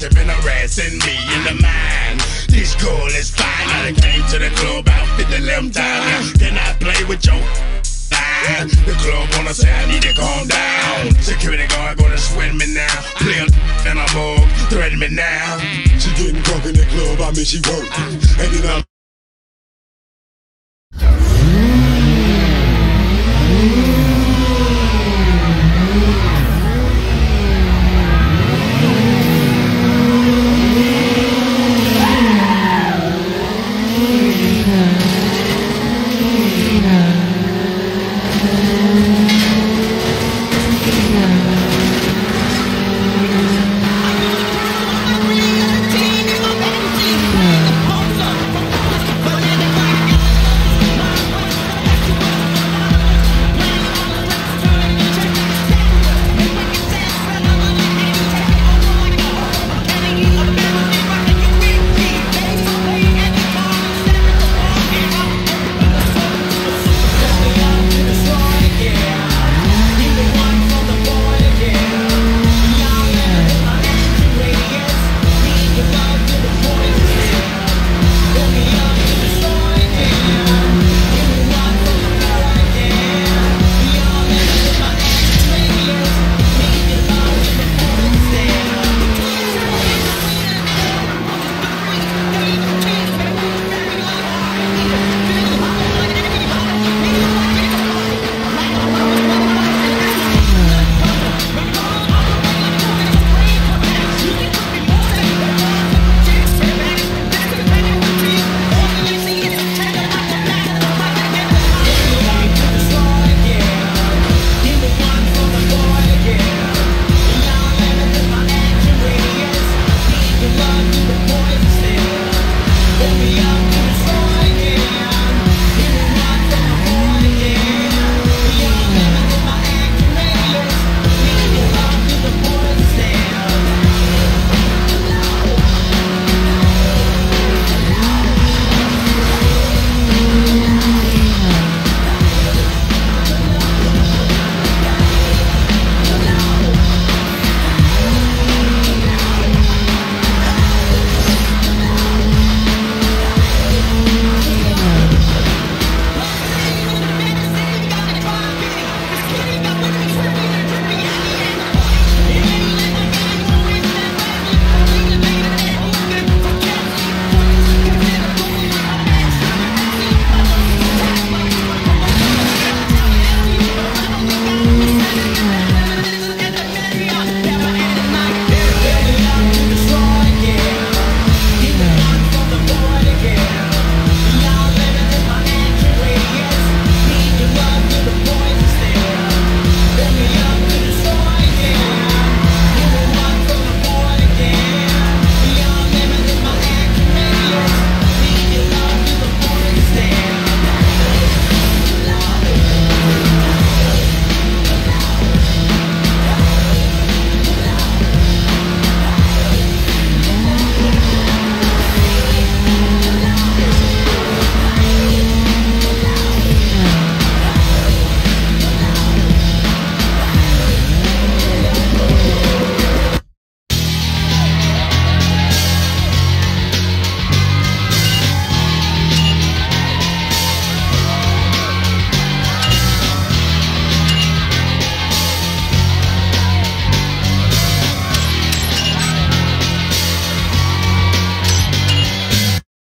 They've been harassing me in the mind. This girl is fine. I came to the club I fit the limb down. Can I play with your line? The club wanna say I need to calm down. Security guard gonna sweat me now. Play and I'm all threaten me now. She getting drunk in the club, I mean she working. And then I'm